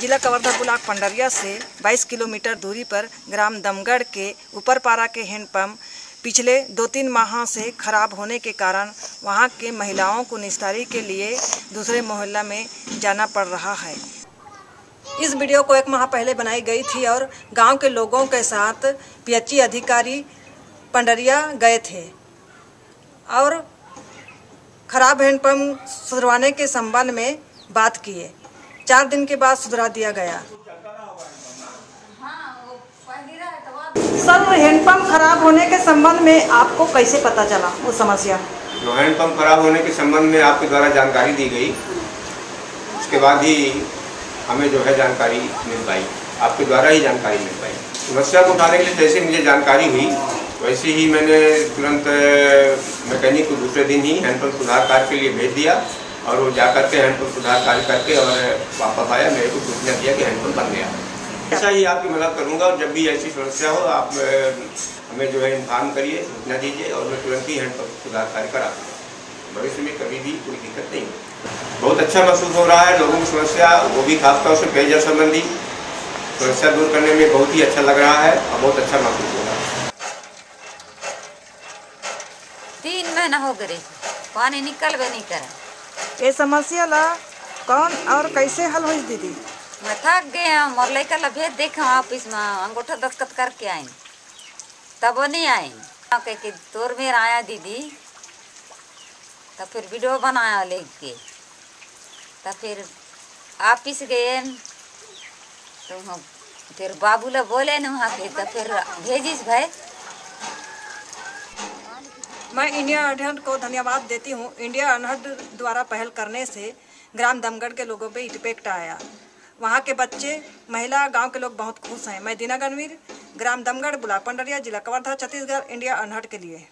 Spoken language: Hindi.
जिला कवर्धा ब्लॉक पंडरिया से 22 किलोमीटर दूरी पर ग्राम दमगढ़ के ऊपर पारा के हैंडपम्प पिछले दो तीन माह से खराब होने के कारण वहाँ के महिलाओं को निस्तारी के लिए दूसरे मोहल्ला में जाना पड़ रहा है। इस वीडियो को एक माह पहले बनाई गई थी और गाँव के लोगों के साथ पीएचई अधिकारी पंडरिया गए थे और खराब हैंडपम्प सुधरवाने के संबंध में बात किए। चार दिन के बाद सुधरा दिया गया। सर हैंडपम्प खराब होने के संबंध में आपको कैसे पता चला? वो समस्या। जो हैंडपम्प खराब होने के संबंध में आपके द्वारा जानकारी दी गई। उसके बाद ही हमें जो है जानकारी मिल पाई। आपके द्वारा ही जानकारी मिल पाई। समस्या को उठाने के लिए जैसे मुझे जानकारी हुई, वैसे ही मैंने तुरंत मैकेनिक को दूसरे दिन ही हैंडपम्प सुधार कार्य के लिए भेज दिया। और वो जा करके हैंडपम्प सुधार कार्य करके और वापस आया, मेरे को सूचना दिया कि हैंडपम्प बन गया। ऐसा ही आपकी मदद करूँगा और जब भी ऐसी समस्या हो, आप हमें जो है इन्फॉर्म करिए, सूचना दीजिए और मैं तुरंत ही हैंडपम्प सुधार कार्य करा दूँगा। भविष्य में कभी भी कोई दिक्कत नहीं बहुत अच्छा महसूस हो रहा है लोगों की समस्या, वो भी खासतौर से पेयजल संबंधी। समस्या दूर करने में बहुत ही अच्छा लग रहा है और बहुत अच्छा महसूस हो रहा है। तीन महीना हो गए पानी निकलबे नहीं करे। ये समस्या ला, कौन और कैसे हल हुई दीदी? मैं थक गए मोर लड़का ला भेज देखा ऑफ़िस में, अंगूठा दस्तखत करके आए तब नहीं आए कह के तोर मेर आया दीदी तब फिर वीडियो बनाया लिख के तब फिर ऑफ़िस गए तो फिर बाबू ला बोले न वहाँ के तब फिर भेजिस भाई। मैं इंडिया अनहद को धन्यवाद देती हूँ। इंडिया अनहद द्वारा पहल करने से ग्राम दमगढ़ के लोगों पे इफ़ेक्ट आया। वहाँ के बच्चे, महिला, गाँव के लोग बहुत खुश हैं। मैं दीना गणवीर ग्राम दमगढ़ बुला पंडरिया, जिला कवर्धा, छत्तीसगढ़, इंडिया अनहद के लिए।